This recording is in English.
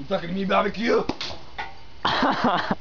You talking to me, barbecue?